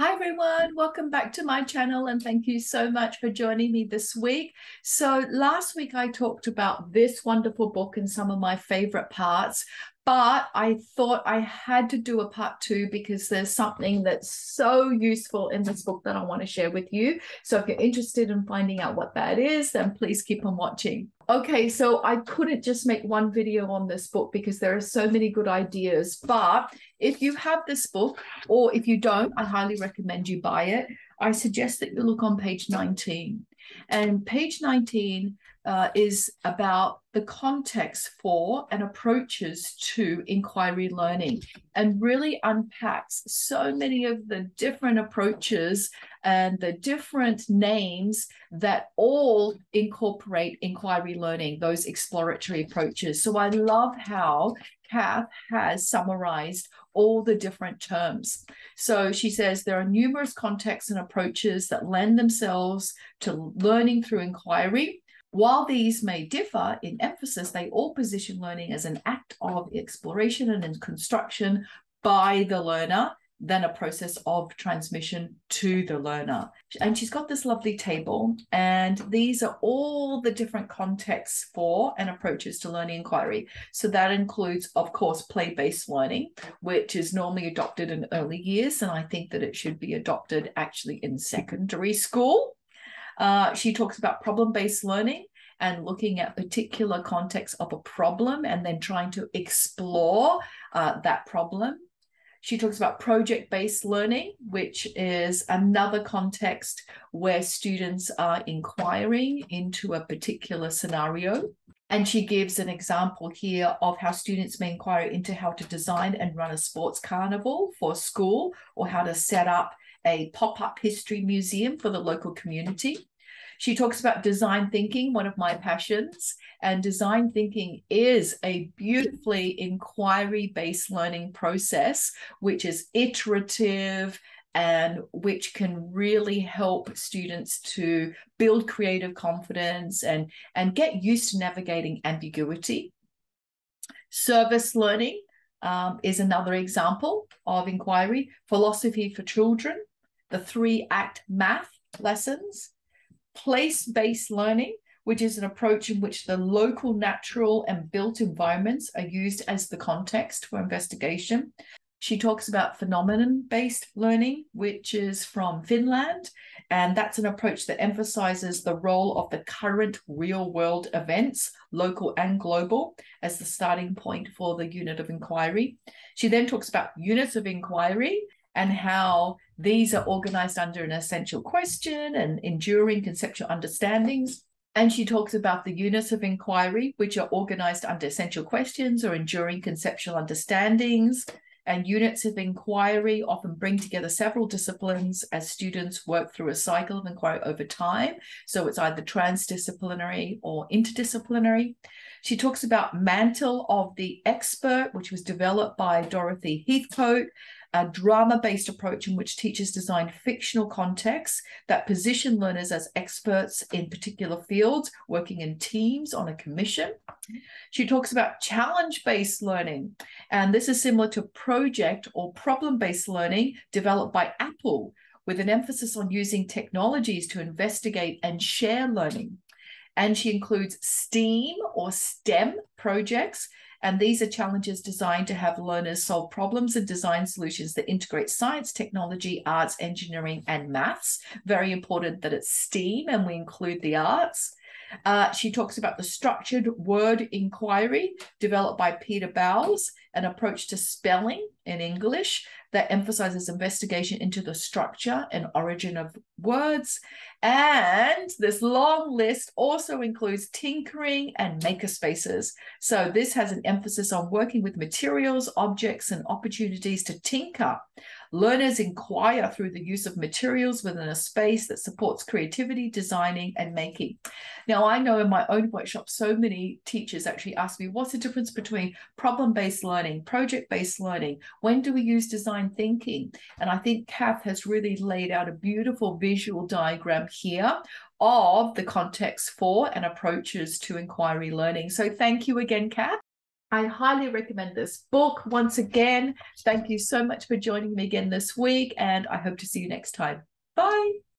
Hi everyone, welcome back to my channel and thank you so much for joining me this week. So last week I talked about this wonderful book and some of my favorite parts, but I thought I had to do a part two because there's something that's so useful in this book that I want to share with you. So if you're interested in finding out what that is, then please keep on watching. Okay, so I couldn't just make one video on this book because there are so many good ideas. But if you have this book, or if you don't, I highly recommend you buy it. I suggest that you look on page 19. And page 19 uh, is about the context for and approaches to inquiry learning and really unpacks so many of the different approaches and the different names that all incorporate inquiry learning, those exploratory approaches. So I love how Kath has summarized all the different terms. So she says there are numerous contexts and approaches that lend themselves to learning through inquiry. While these may differ in emphasis, they all position learning as an act of exploration and construction by the learner than a process of transmission to the learner. And she's got this lovely table, and these are all the different contexts for and approaches to learning inquiry. So that includes, of course, play based learning, which is normally adopted in early years. And I think that it should be adopted actually in secondary school. Uh, she talks about problem based learning and looking at particular context of a problem and then trying to explore uh, that problem she talks about project based learning, which is another context where students are inquiring into a particular scenario. And she gives an example here of how students may inquire into how to design and run a sports carnival for school or how to set up a pop up history museum for the local community. She talks about design thinking, one of my passions. And design thinking is a beautifully inquiry based learning process, which is iterative and which can really help students to build creative confidence and, and get used to navigating ambiguity. Service learning um, is another example of inquiry. Philosophy for children, the three act math lessons, place-based learning, which is an approach in which the local natural and built environments are used as the context for investigation. She talks about phenomenon based learning, which is from Finland. And that's an approach that emphasizes the role of the current real world events, local and global, as the starting point for the unit of inquiry. She then talks about units of inquiry and how these are organized under an essential question and enduring conceptual understandings. And she talks about the units of inquiry, which are organized under essential questions or enduring conceptual understandings. And units of inquiry often bring together several disciplines as students work through a cycle of inquiry over time. So it's either transdisciplinary or interdisciplinary. She talks about Mantle of the Expert, which was developed by Dorothy Heathcote, a drama based approach in which teachers design fictional contexts that position learners as experts in particular fields, working in teams on a commission. She talks about challenge based learning, and this is similar to project or problem based learning developed by Apple. With an emphasis on using technologies to investigate and share learning. And she includes STEAM or STEM projects and these are challenges designed to have learners solve problems and design solutions that integrate science, technology, arts, engineering, and maths. Very important that it's STEAM and we include the arts. Uh, she talks about the structured word inquiry developed by Peter Bowers, an approach to spelling in English that emphasizes investigation into the structure and origin of words. And this long list also includes tinkering and makerspaces. So this has an emphasis on working with materials, objects, and opportunities to tinker Learners inquire through the use of materials within a space that supports creativity, designing, and making. Now, I know in my own workshop, so many teachers actually ask me, what's the difference between problem-based learning, project-based learning? When do we use design thinking? And I think Kath has really laid out a beautiful visual diagram here of the context for and approaches to inquiry learning. So thank you again, Kath. I highly recommend this book. Once again, thank you so much for joining me again this week, and I hope to see you next time. Bye.